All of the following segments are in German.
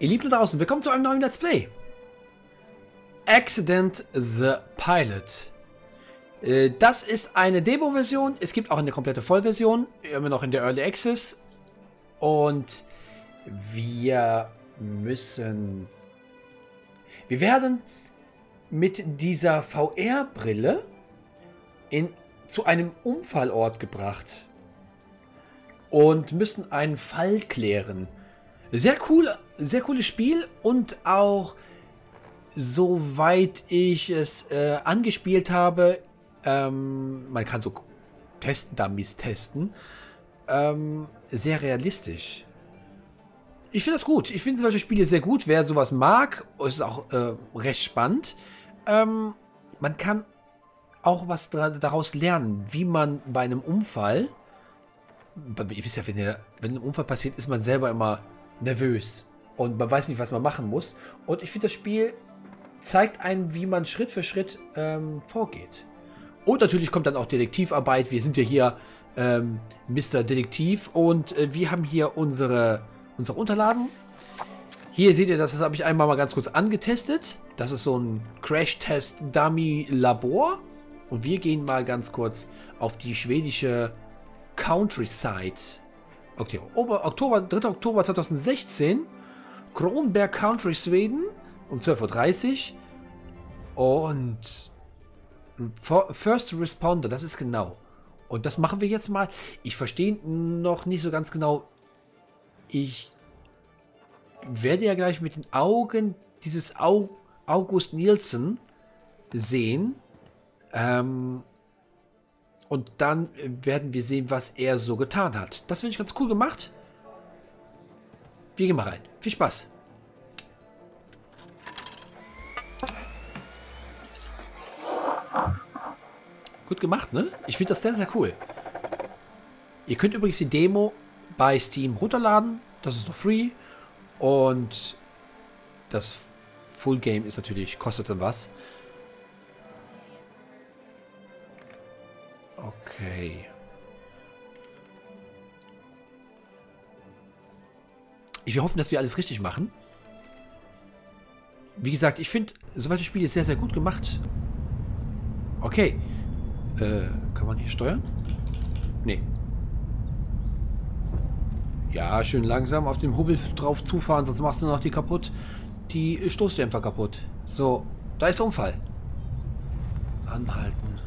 Ihr Lieben draußen, willkommen zu einem neuen Let's Play. Accident the Pilot. Äh, Das ist eine Demo-Version. Es gibt auch eine komplette Vollversion. Immer noch in der Early Access. Und wir müssen... Wir werden mit dieser VR-Brille zu einem Unfallort gebracht. Und müssen einen Fall klären. Sehr cool, sehr cooles Spiel und auch soweit ich es äh, angespielt habe, ähm, man kann so Test-Dummies testen, ähm, sehr realistisch. Ich finde das gut. Ich finde solche Spiele sehr gut. Wer sowas mag, ist auch äh, recht spannend. Ähm, man kann auch was daraus lernen, wie man bei einem Unfall, ihr wisst ja, wenn, ihr, wenn ein Unfall passiert, ist man selber immer nervös und man weiß nicht, was man machen muss. Und ich finde, das Spiel zeigt einen, wie man Schritt für Schritt ähm, vorgeht. Und natürlich kommt dann auch Detektivarbeit. Wir sind ja hier ähm, Mr. Detektiv und äh, wir haben hier unsere, unsere Unterlagen. Hier seht ihr, das, das habe ich einmal mal ganz kurz angetestet. Das ist so ein Crash-Test-Dummy-Labor. Und wir gehen mal ganz kurz auf die schwedische Countryside Okay, Oktober, 3. Oktober 2016. Kronberg Country, Schweden. Um 12.30 Uhr. Und First Responder, das ist genau. Und das machen wir jetzt mal. Ich verstehe noch nicht so ganz genau. Ich werde ja gleich mit den Augen dieses Au August Nielsen sehen. Ähm, und dann werden wir sehen, was er so getan hat. Das finde ich ganz cool gemacht. Wir gehen mal rein. Viel Spaß. Gut gemacht, ne? Ich finde das sehr, sehr cool. Ihr könnt übrigens die Demo bei Steam runterladen. Das ist noch free. Und das Full Game ist natürlich, kostet dann was. Okay. Ich will hoffen, dass wir alles richtig machen. Wie gesagt, ich finde, soweit das Spiel ist sehr, sehr gut gemacht. Okay. Äh, kann man hier steuern? Nee. Ja, schön langsam auf dem Hubbel drauf zufahren, sonst machst du noch die kaputt. Die Stoßdämpfer kaputt. So, da ist der Unfall. Anhalten.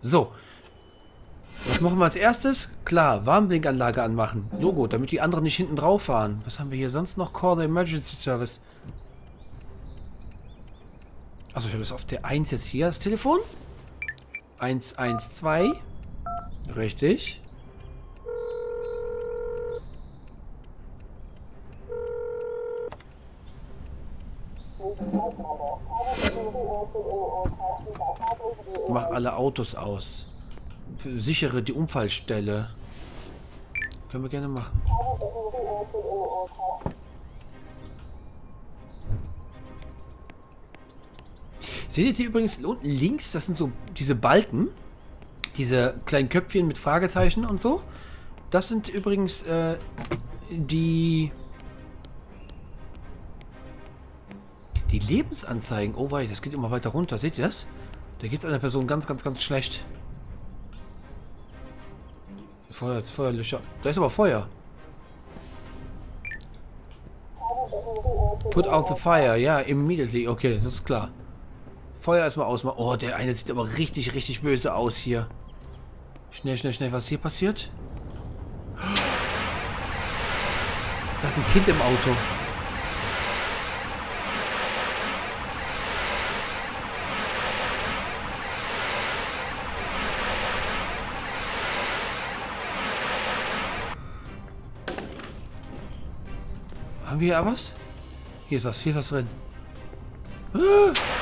So. Was machen wir als erstes? Klar, Warnblinkanlage anmachen. Logo, damit die anderen nicht hinten drauf fahren. Was haben wir hier sonst noch? Call the Emergency Service. Also ich habe das auf der 1 jetzt hier, das Telefon. 112. Richtig. Mach alle Autos aus. Sichere die Unfallstelle. Können wir gerne machen. Seht ihr übrigens unten links? Das sind so diese Balken. Diese kleinen Köpfchen mit Fragezeichen und so. Das sind übrigens äh, die Die Lebensanzeigen. Oh wei, das geht immer weiter runter. Seht ihr das? Da geht es einer Person ganz, ganz, ganz schlecht. Feuer, Feuerlöscher. Da ist aber Feuer. Put out the fire. Ja, immediately. Okay, das ist klar. Feuer erstmal ausmachen. Oh, der eine sieht aber richtig, richtig böse aus hier. Schnell, schnell, schnell. Was hier passiert? Da ist ein Kind im Auto. Haben wir hier was? Hier ist was, hier ist was drin. Ah!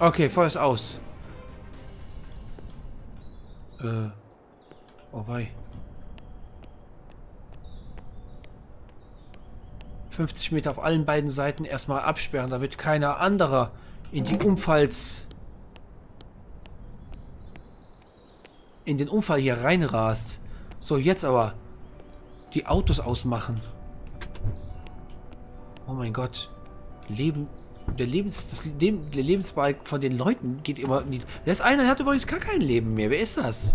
Okay, Feuer ist aus. Äh. Oh wei. 50 Meter auf allen beiden Seiten erstmal absperren, damit keiner anderer in die Unfalls... in den Unfall hier reinrast. So, jetzt aber die Autos ausmachen. Oh mein Gott. Leben. Der Lebens. Das der Lebensbalk von den Leuten geht immer. Nie. Da ist einer, der hat übrigens gar kein Leben mehr. Wer ist das?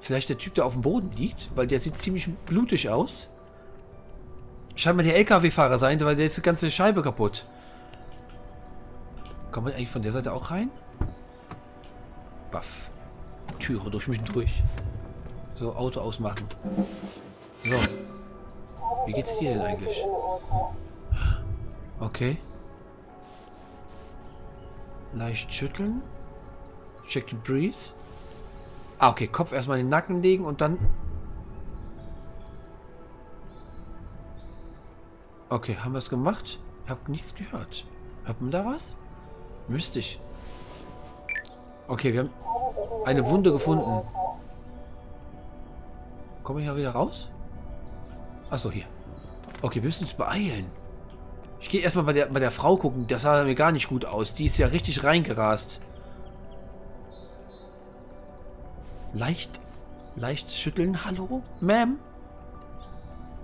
Vielleicht der Typ, der auf dem Boden liegt, weil der sieht ziemlich blutig aus. Scheint mal der LKW-Fahrer sein, weil der ist die ganze Scheibe kaputt. Kommt man eigentlich von der Seite auch rein? Baff. Türe durch mich durch. So, Auto ausmachen. So. Wie geht's dir denn eigentlich? Okay. Leicht schütteln. Check the breeze. Ah, okay. Kopf erstmal in den Nacken legen und dann... Okay, haben wir es gemacht? Ich habe nichts gehört. Hört man da was? Müsste ich. Okay, wir haben eine Wunde gefunden. Komme ich ja wieder raus? Achso, hier. Okay, wir müssen uns beeilen. Ich gehe erstmal bei der, bei der Frau gucken. Das sah mir gar nicht gut aus. Die ist ja richtig reingerast. Leicht, leicht schütteln. Hallo? Ma'am?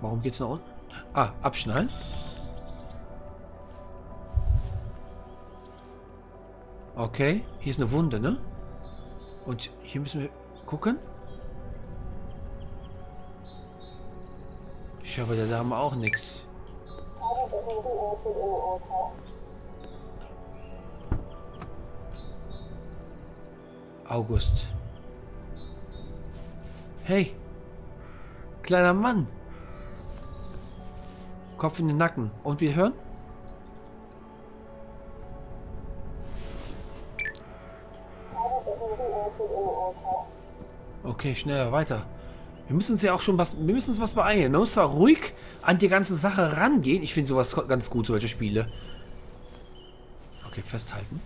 Warum geht's nach unten? Ah, abschnallen. Okay, hier ist eine Wunde, ne? Und hier müssen wir gucken. Ich hoffe, der Dame auch nichts. August. Hey. Kleiner Mann. Kopf in den Nacken. Und wir hören? Okay, schneller weiter. Wir müssen uns ja auch schon was, wir müssen uns was beeilen. Man muss da ruhig an die ganze Sache rangehen. Ich finde sowas ganz gut, solche Spiele. Okay, festhalten.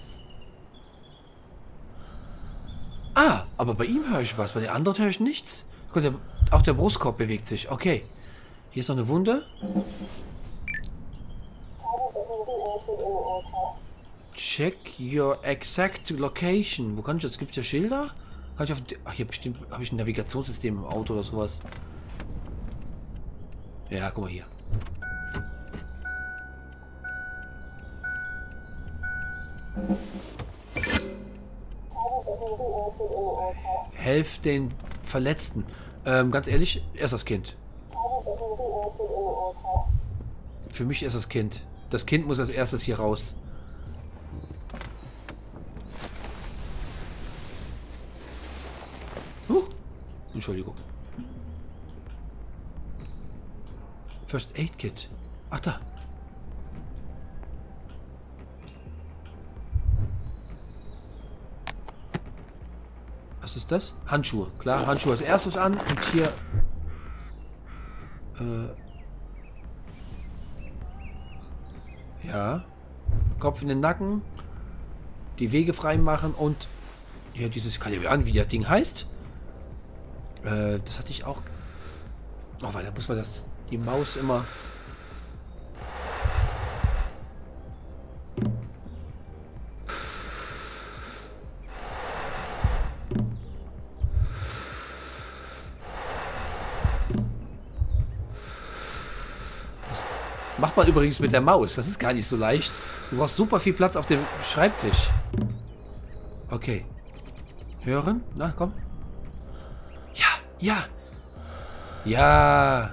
Ah, aber bei ihm höre ich was. Bei den anderen höre ich nichts. Guck, der, auch der Brustkorb bewegt sich. Okay. Hier ist noch eine Wunde. Check your exact location. Wo kann ich das? Gibt es ja Schilder? Kann ich auf... Ach, hier bestimmt... Habe ich ein Navigationssystem im Auto oder sowas? Ja, guck mal hier. Helf den Verletzten. Ähm, ganz ehrlich, er ist das Kind. Für mich ist das Kind. Das Kind muss als erstes hier raus. Entschuldigung. First Aid Kit. Ach da. Was ist das? Handschuhe. Klar, Handschuhe als erstes an. Und hier... Äh, ja. Kopf in den Nacken. Die Wege frei machen und... Ja, dieses... Kann an, wie das Ding heißt. Äh, das hatte ich auch. Oh, weil da muss man das. Die Maus immer. Macht man übrigens mit der Maus. Das ist gar nicht so leicht. Du brauchst super viel Platz auf dem Schreibtisch. Okay. Hören? Na, komm. Ja. Ja.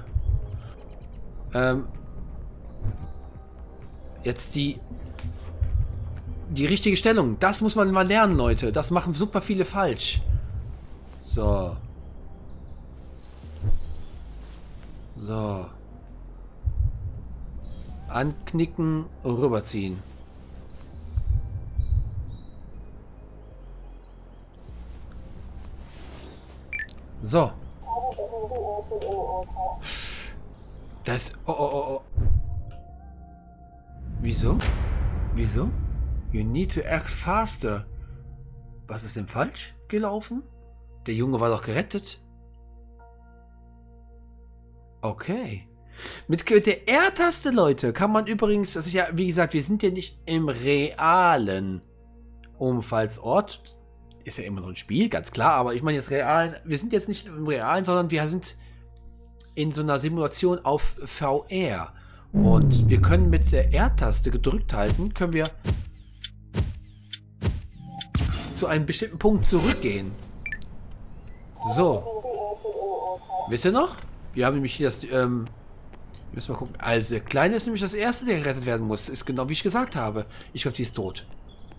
Ähm. Jetzt die... Die richtige Stellung. Das muss man mal lernen, Leute. Das machen super viele falsch. So. So. Anknicken, rüberziehen. So. Das... Oh, oh, oh, oh. Wieso? Wieso? You need to act faster. Was ist denn falsch gelaufen? Der Junge war doch gerettet. Okay. Mit der R-Taste, Leute, kann man übrigens, das ist ja, wie gesagt, wir sind ja nicht im realen Unfallsort. Ist ja immer noch ein Spiel, ganz klar, aber ich meine jetzt realen, wir sind jetzt nicht im realen, sondern wir sind in so einer Simulation auf VR. Und wir können mit der R-Taste gedrückt halten, können wir zu einem bestimmten Punkt zurückgehen. So. Wisst ihr noch? Wir haben nämlich hier das, ähm, müssen wir gucken. Also, der Kleine ist nämlich das Erste, der gerettet werden muss. Ist genau wie ich gesagt habe. Ich glaube, sie ist tot.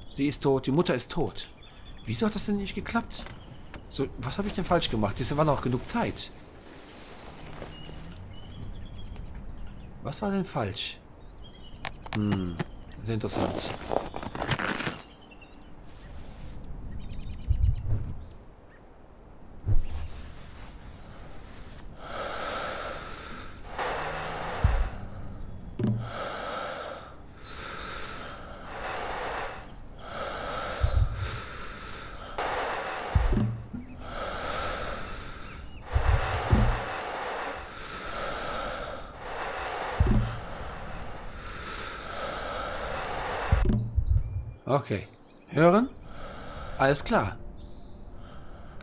Sie ist tot. Die Mutter ist tot. Wieso hat das denn nicht geklappt? So, was habe ich denn falsch gemacht? Es war noch genug Zeit. Was war denn falsch? Hm, sehr interessant. Okay. Hören? Alles klar.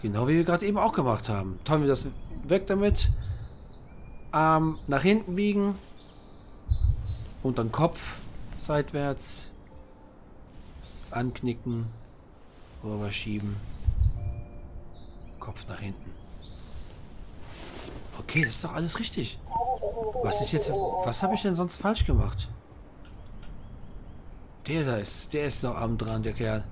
Genau wie wir gerade eben auch gemacht haben. Tun wir das weg damit. Arm nach hinten biegen. Und dann Kopf seitwärts. Anknicken. Rüber schieben. Kopf nach hinten. Okay, das ist doch alles richtig. Was ist jetzt... Was habe ich denn sonst falsch gemacht? Der da ist, der ist noch am dran, der Kerl.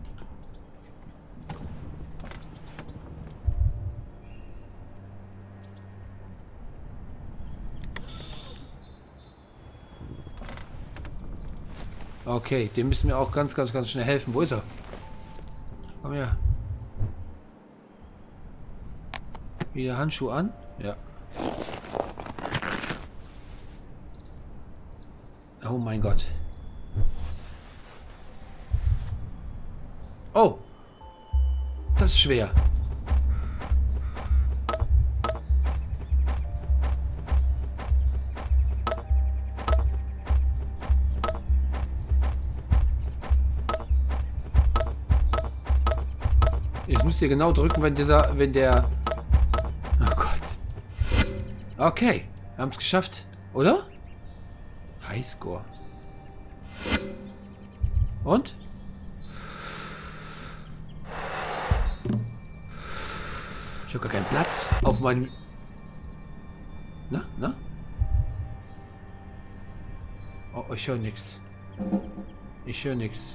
Okay, dem müssen wir auch ganz, ganz, ganz schnell helfen. Wo ist er? Komm her. Wieder Handschuh an? Ja. Oh mein Gott. Oh. Das ist schwer. Ich muss hier genau drücken, wenn dieser, wenn der... Oh Gott. Okay, wir haben es geschafft, oder? Highscore. Und? Habe gar keinen Platz auf meinem... Na, na? Oh, ich höre nichts. Ich höre nichts.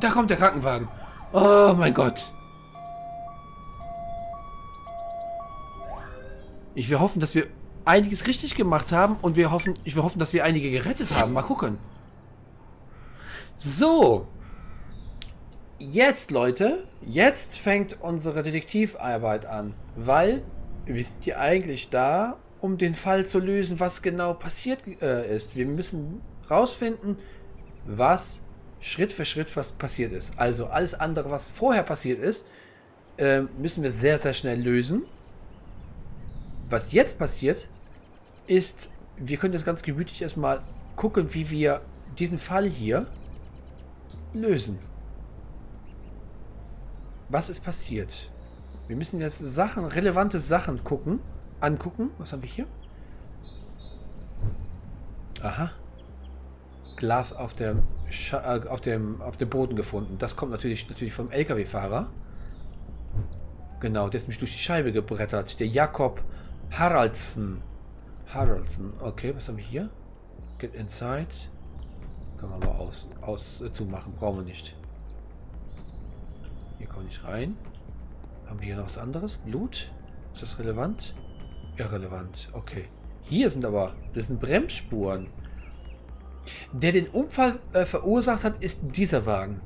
Da kommt der Krankenwagen. Oh mein Gott. Ich will hoffen, dass wir einiges richtig gemacht haben und wir hoffen, ich will hoffen, dass wir einige gerettet haben. Mal gucken. So, jetzt, Leute, jetzt fängt unsere Detektivarbeit an. Weil wir sind ja eigentlich da, um den Fall zu lösen, was genau passiert äh, ist. Wir müssen rausfinden, was Schritt für Schritt was passiert ist. Also alles andere, was vorher passiert ist, äh, müssen wir sehr, sehr schnell lösen. Was jetzt passiert, ist, wir können jetzt ganz gemütlich erstmal gucken, wie wir diesen Fall hier lösen. Was ist passiert? Wir müssen jetzt Sachen, relevante Sachen gucken, angucken. Was haben wir hier? Aha. Glas auf dem, Scha äh, auf dem, auf dem Boden gefunden. Das kommt natürlich, natürlich vom LKW-Fahrer. Genau, der ist mich durch die Scheibe gebrettert. Der Jakob Haraldsen. Haraldsen. Okay, was haben wir hier? Get inside. Können wir aber aus, aus äh, zumachen. Brauchen wir nicht. Ich rein. Haben wir hier noch was anderes? Blut? Ist das relevant? Irrelevant. Okay. Hier sind aber, das sind Bremsspuren. Der den Unfall äh, verursacht hat, ist dieser Wagen.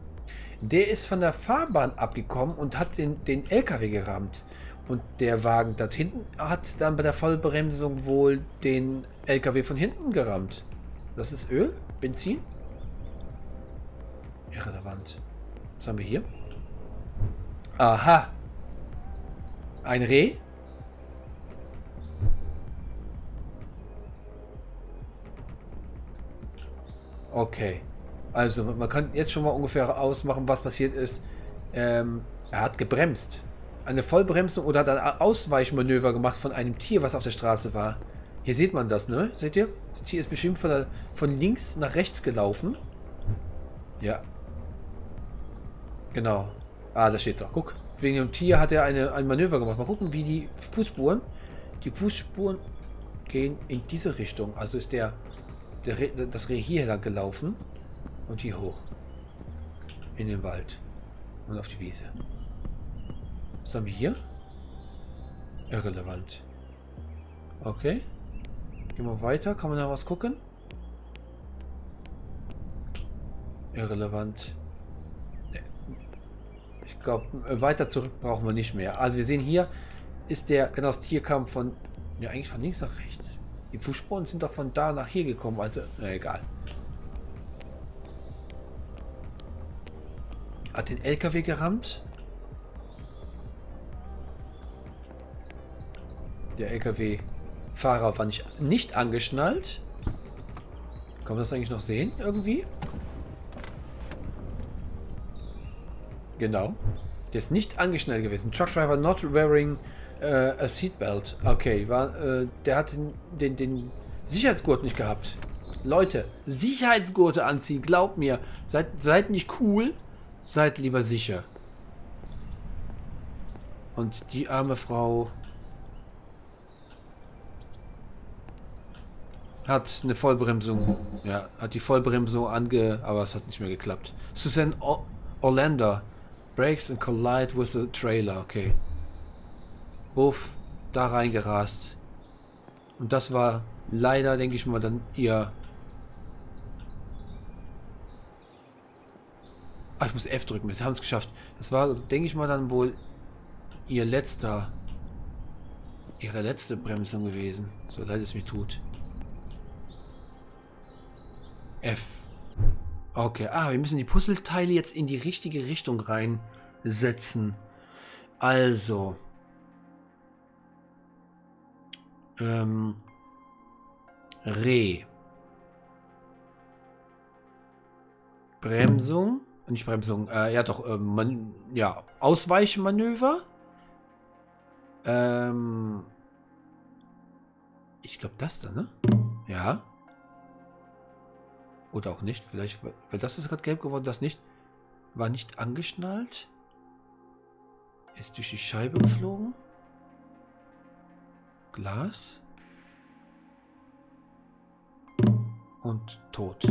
Der ist von der Fahrbahn abgekommen und hat den, den LKW gerammt. Und der Wagen dort hinten hat dann bei der Vollbremsung wohl den LKW von hinten gerammt. Das ist Öl? Benzin? Irrelevant. Was haben wir hier? Aha. Ein Reh? Okay. Also, man kann jetzt schon mal ungefähr ausmachen, was passiert ist. Ähm, er hat gebremst. Eine Vollbremsung oder hat ein Ausweichmanöver gemacht von einem Tier, was auf der Straße war. Hier sieht man das, ne? Seht ihr? Das Tier ist bestimmt von, der, von links nach rechts gelaufen. Ja. Genau. Ah, da steht's auch. Guck. Wegen dem Tier hat er eine, ein Manöver gemacht. Mal gucken, wie die Fußspuren. Die Fußspuren gehen in diese Richtung. Also ist der, der das Reh hier lang gelaufen und hier hoch. In den Wald. Und auf die Wiese. Was haben wir hier? Irrelevant. Okay. Gehen wir weiter. Kann man da was gucken? Irrelevant. Ich glaube, weiter zurück brauchen wir nicht mehr. Also wir sehen hier, ist der, genau, das Tier kam von, ja eigentlich von links nach rechts. Die Fußspuren sind doch von da nach hier gekommen, also, na egal. Hat den LKW gerammt. Der LKW-Fahrer war nicht, nicht angeschnallt. Kann man das eigentlich noch sehen, irgendwie? Genau. Der ist nicht angeschnallt gewesen. Truck driver not wearing uh, a seatbelt. Okay, war, äh, der hat den, den, den Sicherheitsgurt nicht gehabt. Leute, Sicherheitsgurte anziehen, glaubt mir. Seid, seid nicht cool, seid lieber sicher. Und die arme Frau hat eine Vollbremsung. Ja, hat die Vollbremsung ange... Aber es hat nicht mehr geklappt. Susan Orlando Brakes and collide with the trailer. Okay. Buff da reingerast. Und das war leider, denke ich mal, dann ihr... Ah, ich muss F drücken. Wir haben es geschafft. Das war, denke ich mal, dann wohl ihr letzter... Ihre letzte Bremsung gewesen. So leid es mir tut. F. Okay, ah, wir müssen die Puzzleteile jetzt in die richtige Richtung reinsetzen. Also. Ähm. Re. Bremsung. Nicht Bremsung, äh, ja doch, äh, man, ja, Ausweichmanöver. Ähm. Ich glaube das da, ne? Ja. Oder auch nicht. Vielleicht, weil das ist gerade gelb geworden, das nicht. War nicht angeschnallt. Ist durch die Scheibe geflogen. Glas. Und tot.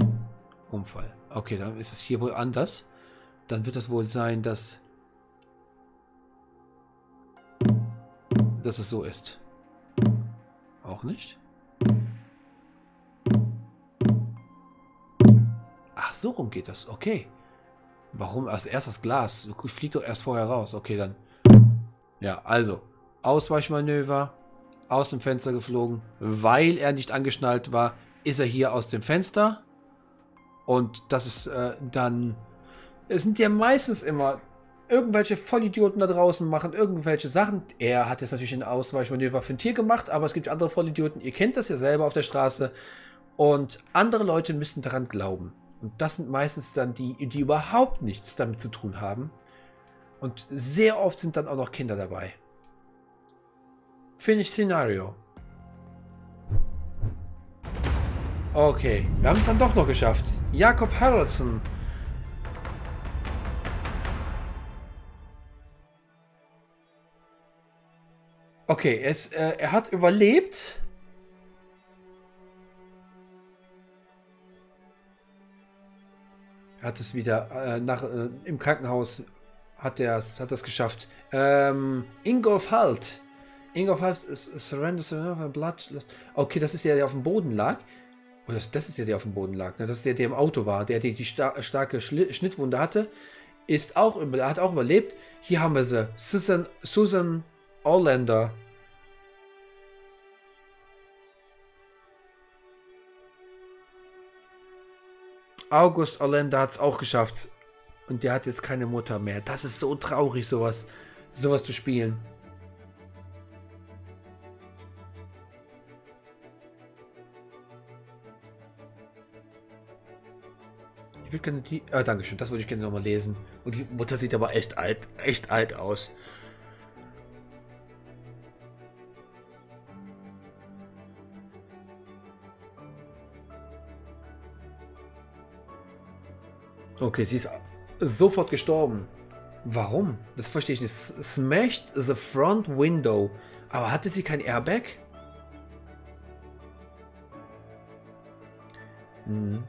Unfall. Okay, dann ist es hier wohl anders. Dann wird es wohl sein, dass... Dass es so ist. Auch nicht. So rum geht das. Okay. Warum als erstes Glas? Fliegt doch erst vorher raus. Okay, dann. Ja, also. Ausweichmanöver. Aus dem Fenster geflogen. Weil er nicht angeschnallt war, ist er hier aus dem Fenster. Und das ist äh, dann... Es sind ja meistens immer irgendwelche Vollidioten da draußen machen irgendwelche Sachen. Er hat jetzt natürlich ein Ausweichmanöver für ein Tier gemacht, aber es gibt andere Vollidioten. Ihr kennt das ja selber auf der Straße. Und andere Leute müssen daran glauben. Und das sind meistens dann die, die überhaupt nichts damit zu tun haben. Und sehr oft sind dann auch noch Kinder dabei. Finish Szenario. Okay, wir haben es dann doch noch geschafft. Jakob Haraldson. Okay, es, äh, er hat überlebt. Hat es wieder äh, nach äh, im Krankenhaus hat er hat das geschafft. Ähm, Ingolf Halt. Ingolf Halt ist Surrender, Surrender, Blood. Okay, das ist der, der auf dem Boden lag. Oh, das, das ist der, der auf dem Boden lag. Ne? Das ist der, der im Auto war, der, der die star starke Schli Schnittwunde hatte. Ist auch, hat auch überlebt. Hier haben wir sie. Susan, Susan Orlander August Orlando hat es auch geschafft. Und der hat jetzt keine Mutter mehr. Das ist so traurig, sowas, sowas zu spielen. Ich würde gerne die. Ah, danke schön. Das würde ich gerne nochmal lesen. Und die Mutter sieht aber echt alt, echt alt aus. Okay, sie ist sofort gestorben. Warum? Das verstehe ich nicht. Smashed the front window. Aber hatte sie kein Airbag? Hm.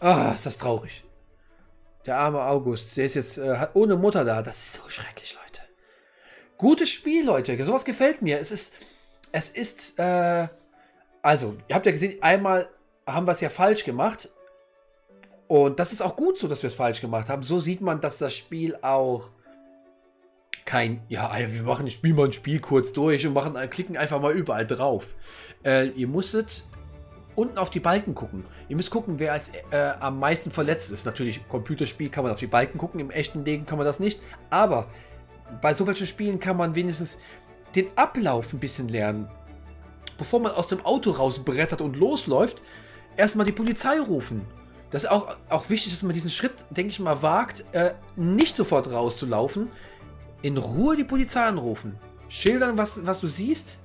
Ah, ist das traurig. Der arme August, der ist jetzt äh, ohne Mutter da. Das ist so schrecklich, Leute. Gutes Spiel, Leute. Sowas gefällt mir. Es ist, es ist, äh, also, ihr habt ja gesehen, einmal haben wir es ja falsch gemacht. Und das ist auch gut so, dass wir es falsch gemacht haben. So sieht man, dass das Spiel auch kein, ja, wir machen, spielen mal ein Spiel kurz durch und machen, klicken einfach mal überall drauf. Äh, ihr musstet unten auf die Balken gucken. Ihr müsst gucken, wer als äh, am meisten verletzt ist. Natürlich, Computerspiel kann man auf die Balken gucken, im echten Leben kann man das nicht. Aber bei so welchen Spielen kann man wenigstens den Ablauf ein bisschen lernen. Bevor man aus dem Auto rausbrettert und losläuft, erstmal die Polizei rufen. Das ist auch, auch wichtig, dass man diesen Schritt, denke ich mal, wagt, äh, nicht sofort rauszulaufen. In Ruhe die Polizei anrufen. Schildern, was, was du siehst.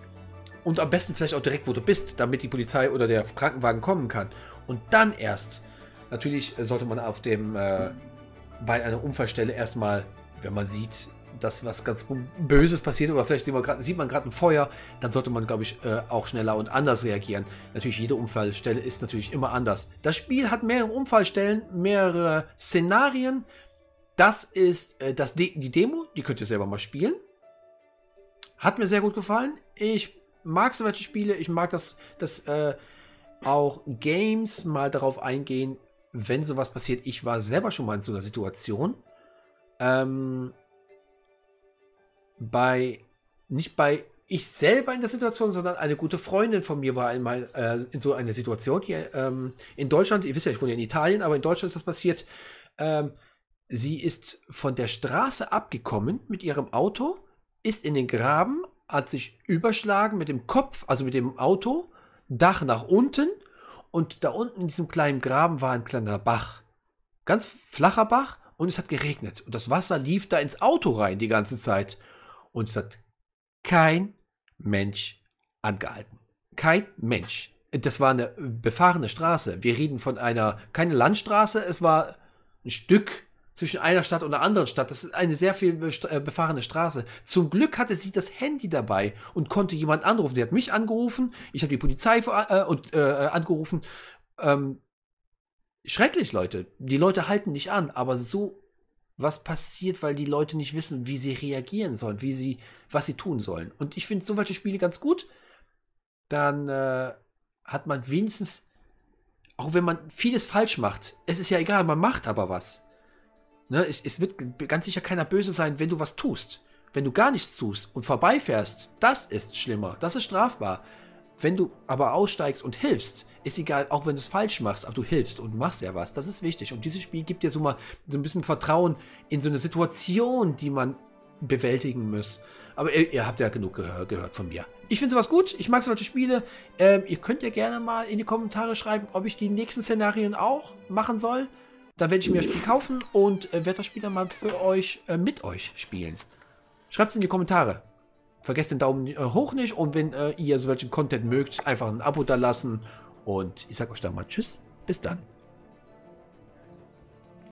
Und am besten vielleicht auch direkt, wo du bist, damit die Polizei oder der Krankenwagen kommen kann. Und dann erst, natürlich sollte man auf dem, äh, bei einer Unfallstelle erstmal, wenn man sieht, dass was ganz Böses passiert oder vielleicht sieht man gerade ein Feuer, dann sollte man, glaube ich, äh, auch schneller und anders reagieren. Natürlich, jede Unfallstelle ist natürlich immer anders. Das Spiel hat mehrere Unfallstellen, mehrere Szenarien. Das ist äh, das De die Demo, die könnt ihr selber mal spielen. Hat mir sehr gut gefallen. Ich mag solche Spiele. Ich mag das, dass äh, auch Games mal darauf eingehen, wenn sowas passiert. Ich war selber schon mal in so einer Situation. Ähm, bei, nicht bei ich selber in der Situation, sondern eine gute Freundin von mir war einmal äh, in so einer Situation hier ähm, in Deutschland. Ihr wisst ja, ich wohne ja in Italien, aber in Deutschland ist das passiert. Ähm, sie ist von der Straße abgekommen mit ihrem Auto, ist in den Graben, hat sich überschlagen mit dem Kopf, also mit dem Auto, Dach nach unten und da unten in diesem kleinen Graben war ein kleiner Bach. Ganz flacher Bach und es hat geregnet und das Wasser lief da ins Auto rein die ganze Zeit. Und es hat kein Mensch angehalten. Kein Mensch. Das war eine befahrene Straße. Wir reden von einer, keine Landstraße, es war ein Stück zwischen einer Stadt und einer anderen Stadt. Das ist eine sehr viel äh, befahrene Straße. Zum Glück hatte sie das Handy dabei und konnte jemand anrufen. Sie hat mich angerufen, ich habe die Polizei äh, und, äh, angerufen. Ähm, schrecklich, Leute. Die Leute halten nicht an, aber so was passiert, weil die Leute nicht wissen, wie sie reagieren sollen, wie sie, was sie tun sollen. Und ich finde solche Spiele ganz gut. Dann äh, hat man wenigstens, auch wenn man vieles falsch macht, es ist ja egal, man macht aber was. Ne? Es, es wird ganz sicher keiner böse sein, wenn du was tust. Wenn du gar nichts tust und vorbeifährst, das ist schlimmer, das ist strafbar. Wenn du aber aussteigst und hilfst, ist egal, auch wenn du es falsch machst, aber du hilfst und machst ja was. Das ist wichtig. Und dieses Spiel gibt dir so mal so ein bisschen Vertrauen in so eine Situation, die man bewältigen muss. Aber ihr, ihr habt ja genug gehör, gehört von mir. Ich finde sowas gut. Ich mag solche Spiele. Ähm, ihr könnt ja gerne mal in die Kommentare schreiben, ob ich die nächsten Szenarien auch machen soll. Dann werde ich mir das Spiel kaufen und äh, werde das Spiel dann mal für euch, äh, mit euch spielen. Schreibt es in die Kommentare. Vergesst den Daumen äh, hoch nicht und wenn äh, ihr solchen Content mögt, einfach ein Abo da lassen. Und ich sage euch dann mal Tschüss, bis dann.